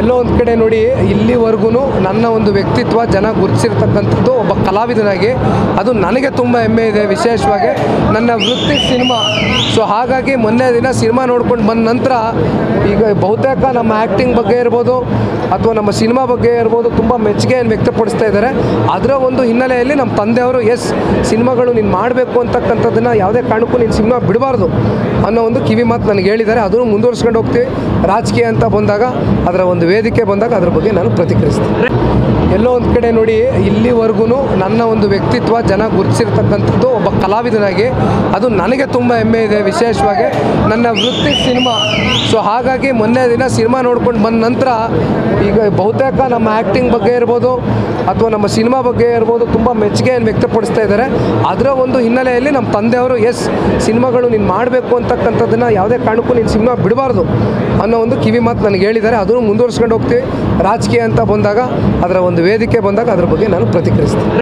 ಎಲ್ಲೋ ಒಂದು ಕಡೆ ನೋಡಿ ಇಲ್ಲಿವರೆಗೂ ನನ್ನ ಒಂದು ವ್ಯಕ್ತಿತ್ವ, ಜನ ಗುರುತಿಸಿರ್ತಕ್ಕಂಥದ್ದು ಒಬ್ಬ ಕಲಾವಿದನಾಗಿ. ಅದು ನನಗೆ ತುಂಬ ಹೆಮ್ಮೆ ಇದೆ ವಿಶೇಷವಾಗಿ. ನನ್ನ ವೃತ್ತಿ ಸಿನಿಮಾ. ಸೊ ಹಾಗಾಗಿ ಮೊನ್ನೆ ದಿನ ಸಿನಿಮಾ ನೋಡ್ಕೊಂಡು ಬಂದ ನಂತರ ಈಗ ಬಹುತೇಕ ನಮ್ಮ ಆ್ಯಕ್ಟಿಂಗ್ ಬಗ್ಗೆ ಇರ್ಬೋದು, ಅಥವಾ ನಮ್ಮ ಸಿನಿಮಾ ಬಗ್ಗೆ ಇರ್ಬೋದು ತುಂಬ ಮೆಚ್ಚುಗೆಯನ್ನು ವ್ಯಕ್ತಪಡಿಸ್ತಾ ಇದ್ದಾರೆ. ಅದರ ಒಂದು ಹಿನ್ನೆಲೆಯಲ್ಲಿ ನಮ್ಮ ತಂದೆಯವರು, ಎಸ್, ಸಿನಿಮಾಗಳು ನೀನು ಮಾಡಬೇಕು ಅಂತಕ್ಕಂಥದ್ದನ್ನು ಯಾವುದೇ ಕಾರಣಕ್ಕೂ ನೀನು ಸಿನಿಮಾ ಬಿಡಬಾರ್ದು ಅನ್ನೋ ಒಂದು ಕಿವಿ ಮಾತು ನನಗೆ ಹೇಳಿದ್ದಾರೆ. ಅದನ್ನು ಮುಂದುವರ್ಸ್ಕೊಂಡು ಹೋಗ್ತೀವಿ. ರಾಜಕೀಯ ಅಂತ ಬಂದಾಗ ಅದರ ಒಂದು ವೇದಿಕೆ ಬಂದಾಗ ಅದ್ರ ಬಗ್ಗೆ ನಾನು ಪ್ರತಿಕ್ರಿಯಿಸ್ತೀನಿ. ಎಲ್ಲೋ ಒಂದು ಕಡೆ ನೋಡಿ ಇಲ್ಲಿವರೆಗೂ ನನ್ನ ಒಂದು ವ್ಯಕ್ತಿತ್ವ, ಜನ ಗುರುತಿಸಿರ್ತಕ್ಕಂಥದ್ದು ಒಬ್ಬ ಕಲಾವಿದನಾಗಿ. ಅದು ನನಗೆ ತುಂಬ ಹೆಮ್ಮೆ ಇದೆ ವಿಶೇಷವಾಗಿ ನನ್ನ ವೃತ್ತಿ ಸಿನಿಮಾ. ಸೊ ಹಾಗಾಗಿ ಮೊನ್ನೆ ದಿನ ಸಿನಿಮಾ ನೋಡ್ಕೊಂಡು ಬಂದ ನಂತರ ಈಗ ಬಹುತೇಕ ನಮ್ಮ ಆ್ಯಕ್ಟಿಂಗ್ ಬಗ್ಗೆ ಇರ್ಬೋದು ಅಥವಾ ನಮ್ಮ ಸಿನಿಮಾ ಬಗ್ಗೆ ಇರ್ಬೋದು ತುಂಬ ಮೆಚ್ಚುಗೆಯನ್ನು ವ್ಯಕ್ತಪಡಿಸ್ತಾ ಇದ್ದಾರೆ. ಅದರ ಒಂದು ಹಿನ್ನೆಲೆಯಲ್ಲಿ ನಮ್ಮ ತಂದೆಯವರು, ಎಸ್, ಸಿನಿಮಾಗಳು ನೀನು ಮಾಡಬೇಕು ಅಂತಕ್ಕಂಥದ್ದನ್ನು ಯಾವುದೇ ಕಾರಣಕ್ಕೂ ನೀನು ಸಿನಿಮಾ ಬಿಡಬಾರ್ದು ಅನ್ನೋ ಒಂದು ಕಿವಿ ಮಾತು ನನಗೆ ಹೇಳಿದ್ದಾರೆ. ಅದನ್ನು ಮುಂದುವರ್ಸ್ಕೊಂಡು ಹೋಗ್ತೀವಿ. ರಾಜಕೀಯ ಅಂತ ಬಂದಾಗ ಅದರ ಒಂದು ವೇದಿಕೆ ಬಂದಾಗ ಅದ್ರ ಬಗ್ಗೆ ನಾನು ಪ್ರತಿಕ್ರಿಯಿಸ್ತೀನಿ.